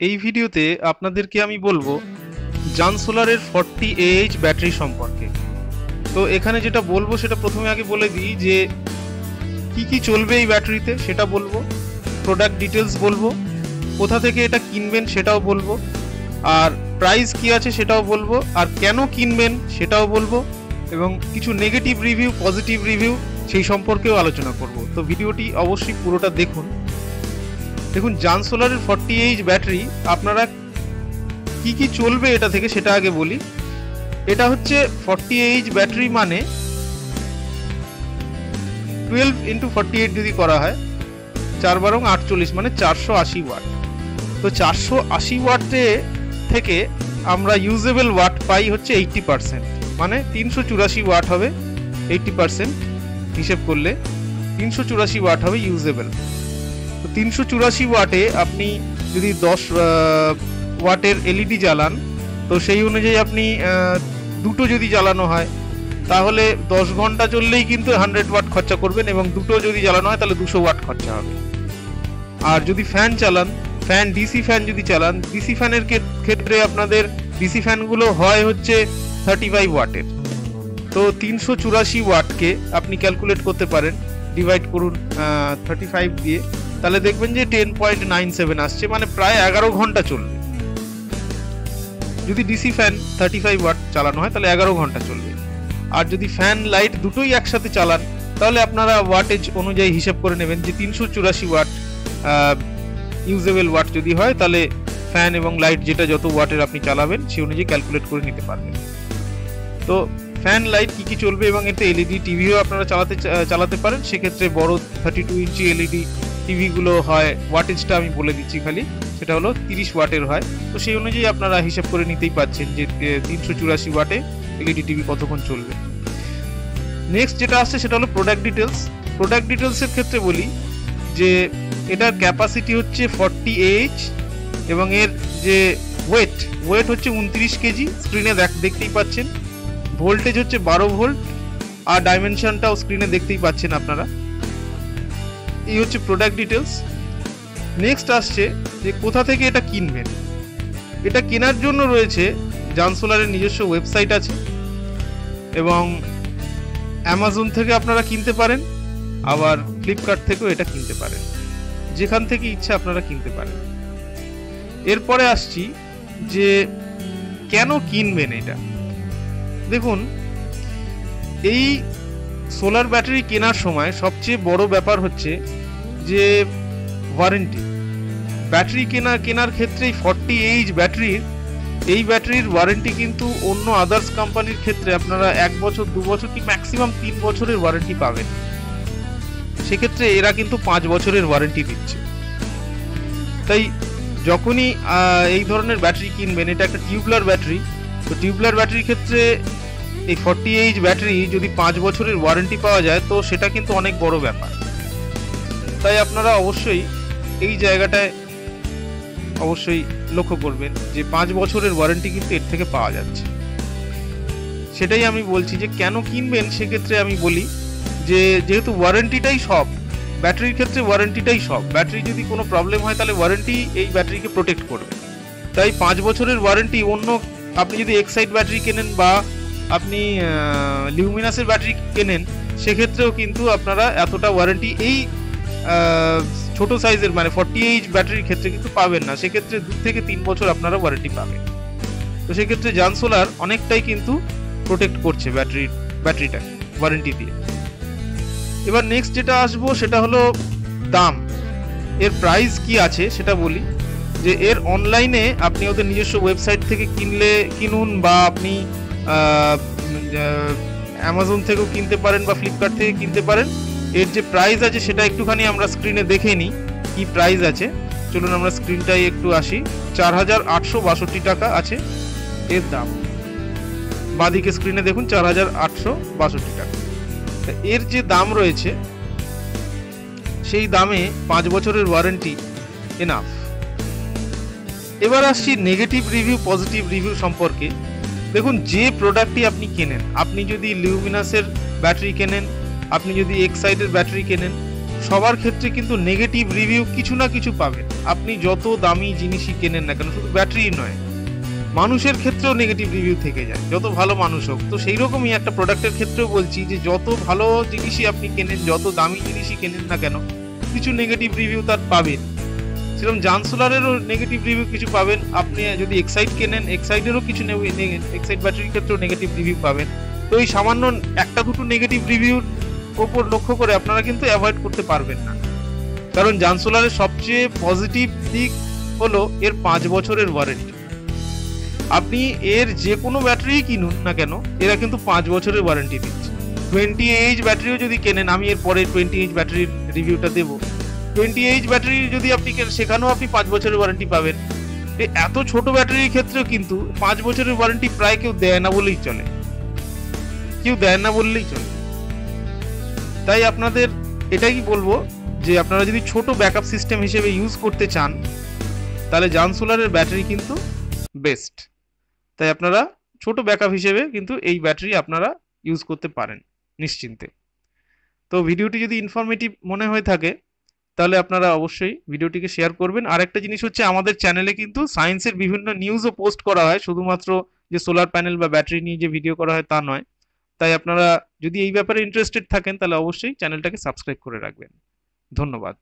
এই ভিডিওতে আপনাদেরকে আমি বলব জান সোলারের ফর্টি এইচ ব্যাটারি সম্পর্কে। তো এখানে যেটা বলব, সেটা প্রথমে আগে বলে দিই যে কি কি চলবে এই ব্যাটারিতে, সেটা বলব। প্রোডাক্ট ডিটেলস বলব। কোথা থেকে এটা কিনবেন সেটাও বলব। আর প্রাইস কি আছে সেটাও বলব। আর কেন কিনবেন সেটাও বলব। এবং কিছু নেগেটিভ রিভিউ পজিটিভ রিভিউ সেই সম্পর্কেও আলোচনা করব। তো ভিডিওটি অবশ্যই পুরোটা দেখুন। দেখুন জান সোলারের ফর্টি এইচ ব্যাটারি আপনারা কি কি চলবে এটা থেকে সেটা আগে বলি। এটা হচ্ছে ফর্টি এইচ ব্যাটারি মানে টুয়েলভ ইন্টু ফর্টি এইট যদি করা হয়, চার বারং আটচল্লিশ মানে চারশো আশি ওয়াট তো চারশো আশি ওয়াটে থেকে আমরা ইউজেবল ওয়াট পাই হচ্ছে এইটটি পার্সেন্ট মানে তিনশো চুরাশি ওয়াট হবে এইটটি পার্সেন্ট হিসেব করলে তিনশো চুরাশি ওয়াট হবে ইউজেবল তিনশো চুরাশি ওয়াটে আপনি যদি দশ ওয়াটের এলইডি জ্বালান, তো সেই অনুযায়ী আপনি দুটো যদি জ্বালানো হয়, তাহলে দশ ঘণ্টা চললেই কিন্তু হান্ড্রেড ওয়াট খরচা করবেন এবং দুটো যদি জ্বালানো হয়, তাহলে দুশো ওয়াট খরচা হবে। আর যদি ফ্যান চালান ফ্যান ডিসি ফ্যান যদি চালান ডিসি ফ্যানের ক্ষেত্রে আপনাদের ডিসি ফ্যানগুলো হয় হচ্ছে থার্টি ফাইভ ওয়াটের তো তিনশো চুরাশি ওয়াটকে আপনি ক্যালকুলেট করতে পারেন ডিভাইড করুন থার্টি ফাইভ দিয়ে। তাহলে দেখবেন যে টেন পয়েন্ট নাইন সেভেন আসছে মানে প্রায় এগারো ঘণ্টা চলবে। যদি DC fan thirty five watt চালানো হয়, তাহলে এগারো ঘণ্টা চলবে। আর যদি ফ্যান লাইট দুটোই একসাথে চালান, তাহলে আপনারা ওয়াটেজ অনুযায়ী হিসাব করে নেবেন যে তিনশো চুরাশি ওয়াট ইউজেবল ওয়াট যদি হয়, তাহলে ফ্যান এবং লাইট যেটা যত ওয়াটের আপনি চালাবেন সেই অনুযায়ী ক্যালকুলেট করে নিতে পারবেন। তো ফ্যান লাইট কি কি চলবে এবং এতে এলইডি টিভিও আপনারা চালাতে চালাতে পারেন, সেক্ষেত্রে বড় থার্টি টু ইঞ্চি এলইডি টিভিগুলো হয় ওয়াটেজটা আমি বলে দিচ্ছি খালি, সেটা হলো তিরিশ ওয়াটের হয়। তো সেই অনুযায়ী আপনারা হিসাব করে নিতেই পাচ্ছেন যে তিনশো চুরাশি ওয়াটে এলইডি টিভি কতক্ষণ চলবে। নেক্সট যেটা আসছে সেটা হলো প্রোডাক্ট ডিটেলস প্রোডাক্ট ডিটেলসের ক্ষেত্রে বলি যে, এটার ক্যাপাসিটি হচ্ছে ফর্টি এইচ এবং এর যে ওয়েট ওয়েট হচ্ছে উনত্রিশ কেজি স্ক্রিনে দেখতেই পাচ্ছেন। ভোল্টেজ হচ্ছে বারো ভোল্ট আর ডাইমেনশনটাও স্ক্রিনে দেখতেই পাচ্ছেন আপনারা। এই হচ্ছে প্রোডাক্ট ডিটেলস নেক্সট আসছে যে কোথা থেকে এটা কিনবেন। এটা কেনার জন্য রয়েছে জানসোলারের নিজস্ব ওয়েবসাইট আছে এবং অ্যামাজন থেকে আপনারা কিনতে পারেন, আবার ফ্লিপকার্ট থেকেও এটা কিনতে পারেন। যেখান থেকে ইচ্ছা আপনারা কিনতে পারেন। এরপরে আসছি যে কেন কিনবেন এটা? দেখুন, এই সোলার ব্যাটারি কেনার সময় সবচেয়ে বড় ব্যাপার হচ্ছে যে ওয়ারেন্টি ব্যাটারি কেনা, কেনার ক্ষেত্রে ফর্টি এইচ ব্যাটারির এই ব্যাটারির ওয়ারেন্টি কিন্তু অন্য আদার্স কোম্পানির ক্ষেত্রে আপনারা এক বছর, দু বছর কি ম্যাক্সিমাম তিন বছরের ওয়ারেন্টি পাবেন। সেক্ষেত্রে এরা কিন্তু পাঁচ বছরের ওয়ারেন্টি দিচ্ছে। তাই যখনই এই ধরনের ব্যাটারি কিনবেন, এটা একটা টিউবলার ব্যাটারি তো টিউবলার ব্যাটারির ক্ষেত্রে এই ফর্টি এইচ ব্যাটারি যদি পাঁচ বছরের ওয়ারেন্টি পাওয়া যায়, তো সেটা কিন্তু অনেক বড় ব্যাপার। তাই আপনারা অবশ্যই এই জায়গাটায় অবশ্যই লক্ষ্য করবেন যে পাঁচ বছরের ওয়ারেন্টি কিন্তু এর থেকে পাওয়া যাচ্ছে। সেটাই আমি বলছি যে কেন কিনবেন সেক্ষেত্রে আমি বলি যে যেহেতু ওয়ারেন্টিটাই সব ব্যাটারির ক্ষেত্রে ওয়ারেন্টিটাই সব ব্যাটারি যদি কোনো প্রবলেম হয় তাহলে ওয়ারেন্টি এই ব্যাটারিকে প্রোটেক্ট করবে। তাই পাঁচ বছরের ওয়ারেন্টি অন্য আপনি যদি এক্সাইড ব্যাটারি কেনেন বা আপনি লিউমিনাসের ব্যাটারি কেনেন, সেক্ষেত্রেও কিন্তু আপনারা এতটা ওয়ারেন্টি এই ছোট সাইজের মানে ফর্টি এইচ ব্যাটারির ক্ষেত্রে কিন্তু পাবেন না। সেক্ষেত্রে দু থেকে তিন বছর আপনারা ওয়ারেন্টি পাবেন। তো সেক্ষেত্রে জান সোলার অনেকটাই কিন্তু প্রোটেক্ট করছে ব্যাটারির ব্যাটারিটা ওয়ারেন্টি দিয়ে। এবার নেক্সট যেটা আসব, সেটা হলো দাম। এর প্রাইস কি আছে সেটা বলি। যে এর অনলাইনে আপনি ওদের নিজস্ব ওয়েবসাইট থেকে কিনলে, কিনুন বা আপনি অ্যামাজন থেকেও কিনতে পারেন বা ফ্লিপকার্ট থেকে কিনতে পারেন। এর যে প্রাইস আছে সেটা একটুখানি আমরা স্ক্রিনে দেখে নিই, কি প্রাইস আছে। চলুন আমরা স্ক্রিনটাই একটু আসি। চার হাজার আটশো বাষট্টি টাকা আছে এর দাম। বাদিকে স্ক্রিনে দেখুন, চার হাজার আটশো বাষট্টি টাকা। এর যে দাম রয়েছে, সেই দামে পাঁচ বছরের ওয়ারেন্টি এনাফ এবার আসছি নেগেটিভ রিভিউ পজিটিভ রিভিউ সম্পর্কে। দেখুন, যে প্রোডাক্টটি আপনি কেনেন, আপনি যদি লিউমিনাসের ব্যাটারি কেনেন আপনি যদি এক্সাইডের ব্যাটারি কেনেন, সবার ক্ষেত্রে কিন্তু নেগেটিভ রিভিউ কিছু না কিছু পাবেন। আপনি যত দামি জিনিসই কেনেন না কেন, শুধু ব্যাটারি নয়, মানুষের ক্ষেত্রেও নেগেটিভ রিভিউ থেকে যায়, যত ভালো মানুষ হোক। তো সেই রকমই একটা প্রোডাক্টের ক্ষেত্রেও বলছি যে, যত ভালো জিনিসই আপনি কেনেন, যত দামি জিনিসই কেনেন না কেন, কিছু নেগেটিভ রিভিউ তার পাবেন। সেরকম জানসোলারেরও নেগেটিভ রিভিউ কিছু পাবেন। আপনি যদি এক্সাইড কেনেন এক্সাইডেরও কিছু এক্সাইড ব্যাটারির ক্ষেত্রেও নেগেটিভ রিভিউ পাবেন। তো এই সামান্য একটা দুটো নেগেটিভ রিভিউর ওপর লক্ষ্য করে আপনারা কিন্তু অ্যাভয়েড করতে পারবেন না। কারণ জানসোলারের সবচেয়ে পজিটিভ দিক হলো এর পাঁচ বছরের ওয়ারেন্টি আপনি এর যে কোনো ব্যাটারি কিনুন না কেন, এরা কিন্তু পাঁচ বছরের ওয়ারেন্টি দিচ্ছে। টোয়েন্টি এইচ ব্যাটারিও যদি কেনেন, আমি এর পরে টোয়েন্টি এইচ ব্যাটারির রিভিউটা দেবো। টোয়েন্টি এইচ ব্যাটারি যদি আপনি কেনেন, সেখানেও আপনি পাঁচ বছরের ওয়ারেন্টি পাবেন। এত ছোট ব্যাটারির ক্ষেত্রেও কিন্তু পাঁচ বছরের ওয়ারেন্টি প্রায় কেউ দেয় না বলেই চলে। কেউ দেয় না বললেই চলে। তাই আপনাদের এটাই বলব যে আপনারা যদি ছোট ব্যাকআপ সিস্টেম হিসেবে ইউজ করতে চান, তাহলে জান সোলারের ব্যাটারি কিন্তু বেস্ট। তাই আপনারা ছোট ব্যাকআপ হিসেবে কিন্তু এই ব্যাটারি আপনারা ইউজ করতে পারেন নিশ্চিন্তে। তো ভিডিওটি যদি ইনফরমেটিভ মনে হয়ে থাকে, তাহলে আপনারা অবশ্যই ভিডিওটিকে শেয়ার করবেন। আর একটা জিনিস হচ্ছে আমাদের চ্যানেলে কিন্তু সায়েন্সের বিভিন্ন নিউজও পোস্ট করা হয়। শুধুমাত্র যে সোলার প্যানেল বা ব্যাটারি নিয়ে যে ভিডিও করা হয় তা নয়। তাই আপনারা যদি এই ব্যাপারে ইন্টারেস্টেড থাকেন তাহলে অবশ্যই চ্যানেলটাকে সাবস্ক্রাইব করে রাখবেন। ধন্যবাদ।